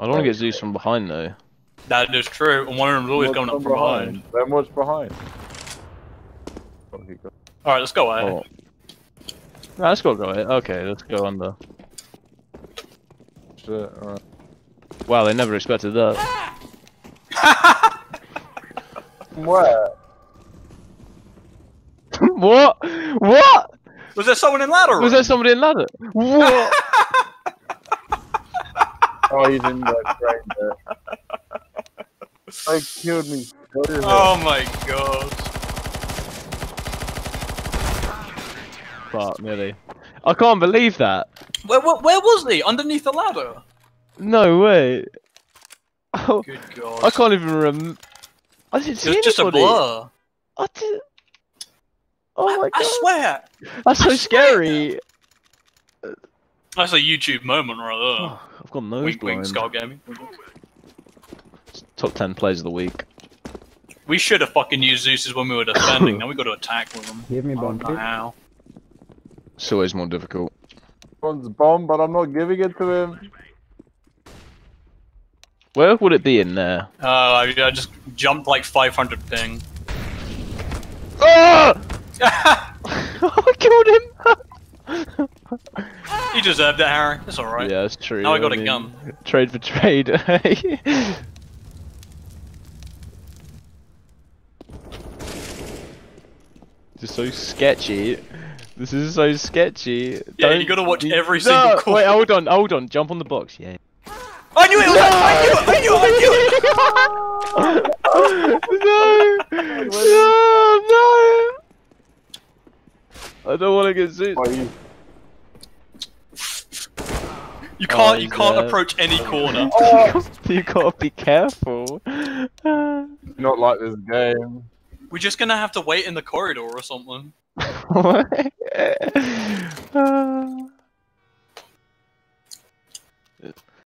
I don't want to get Zeus from behind though. That is true, and one of them's always What's coming up from from behind. Then what's behind? Oh, Alright, let's go, eh? Oh. No, let's go go it. Okay, let's go under. Shit, alright. Wow, they never expected that. Where? what? What? Was there someone in ladder? Was there somebody in ladder? What? Oh, he's in the train there. They killed me. What is it? Oh my god. Fuck, nearly. I can't believe that. Where, where, where was he? Underneath the ladder? No way. Oh, Good god. I can't even rem. I didn't see It see was just a anybody. blur. I did. Oh my god. I swear. That's I so swear. scary. That's a YouTube moment right there. Oh. Oh, I've got nose wink, wink, blind. Skull Gaming. Top ten plays of the week. We should have fucking used Zeus's when we were defending. now we got to attack with them. Give me I don't bomb. know how. It's always more difficult. One's bomb, but I'm not giving it to him. Where would it be in there? Uh, I, I just jumped like 500 ping. Ah! I killed him. You deserved it, Harry. It's alright. Yeah, that's true. Now I got a mean, gun. Trade for trade. This is so sketchy. This is so sketchy. Yeah, you Don't- gotta watch every No, single call. Wait, hold on, hold on. Jump on the box. Yeah. I knew it! Was I knew it! I knew it! I knew it! no! No! No! I don't want to get sued. Oh, you You can't. Oh, you can't yeah. approach any corner. Oh. you gotta be careful. not like this game. We're just gonna have to wait in the corridor or something. What?